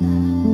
Is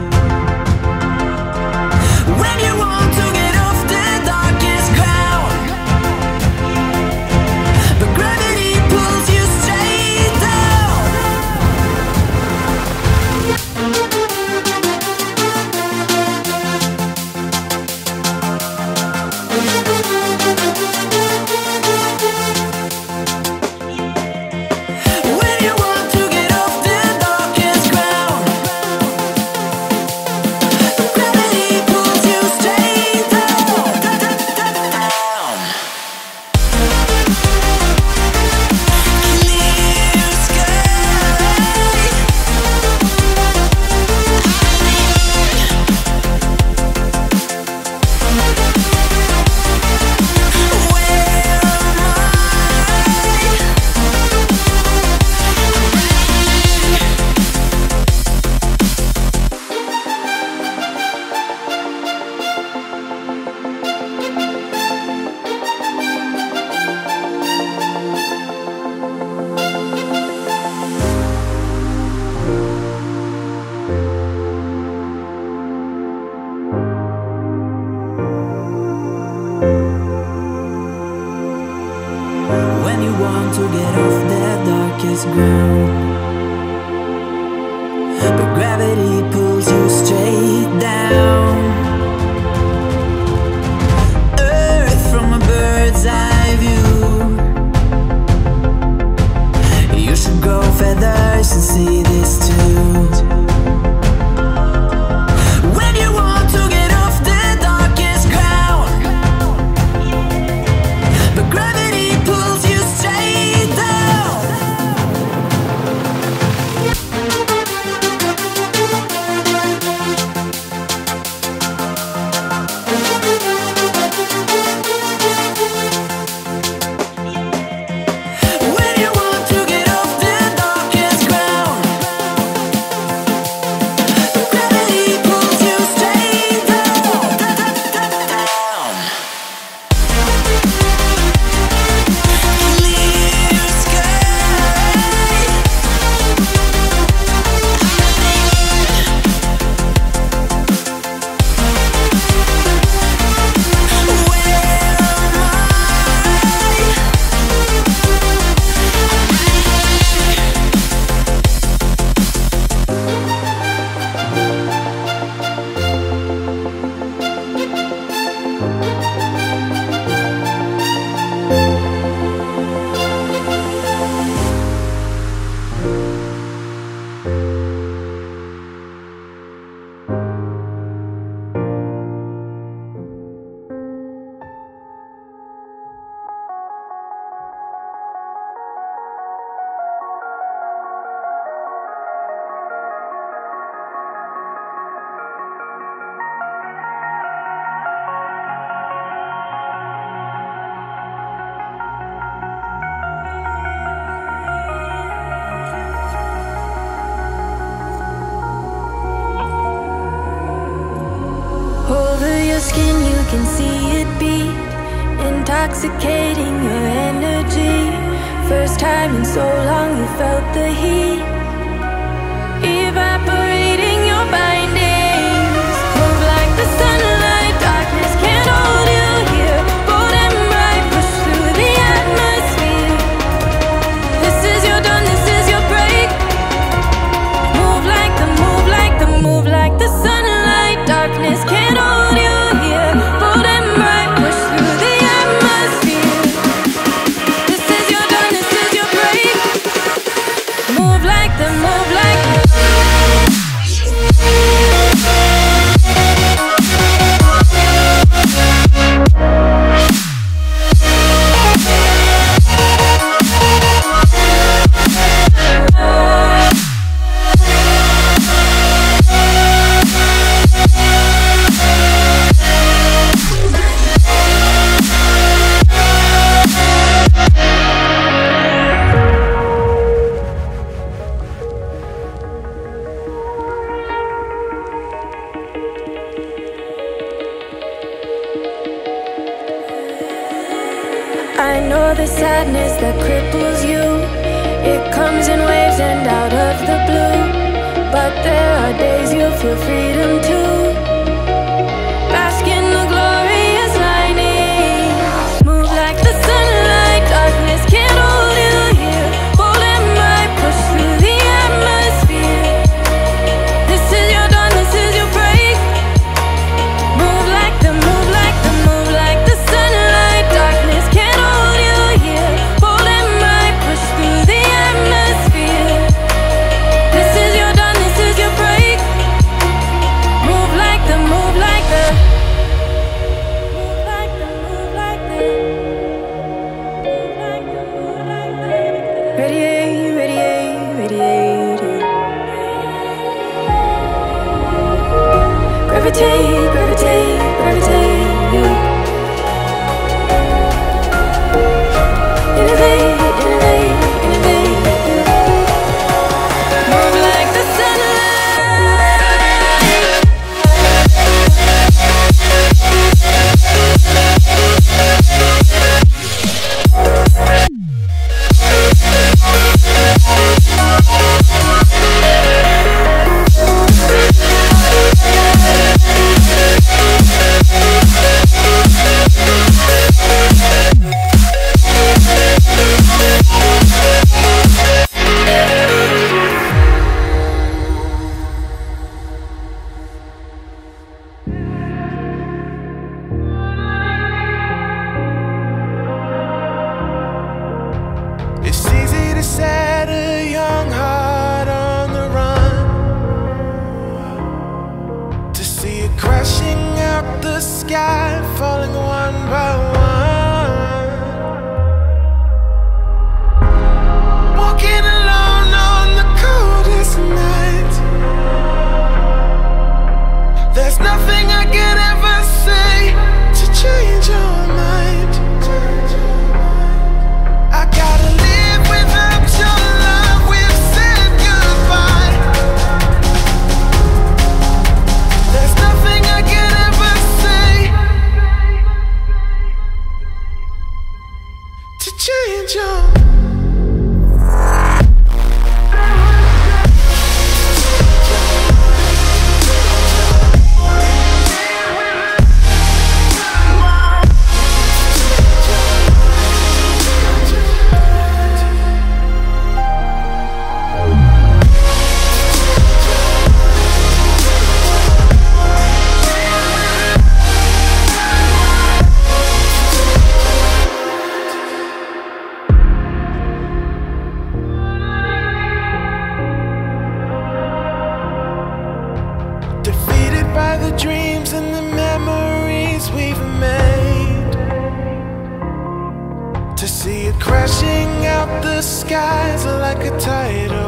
anyone to get off their darkest ground. But gravity intoxicating your energy. First time in so long you felt the heat. later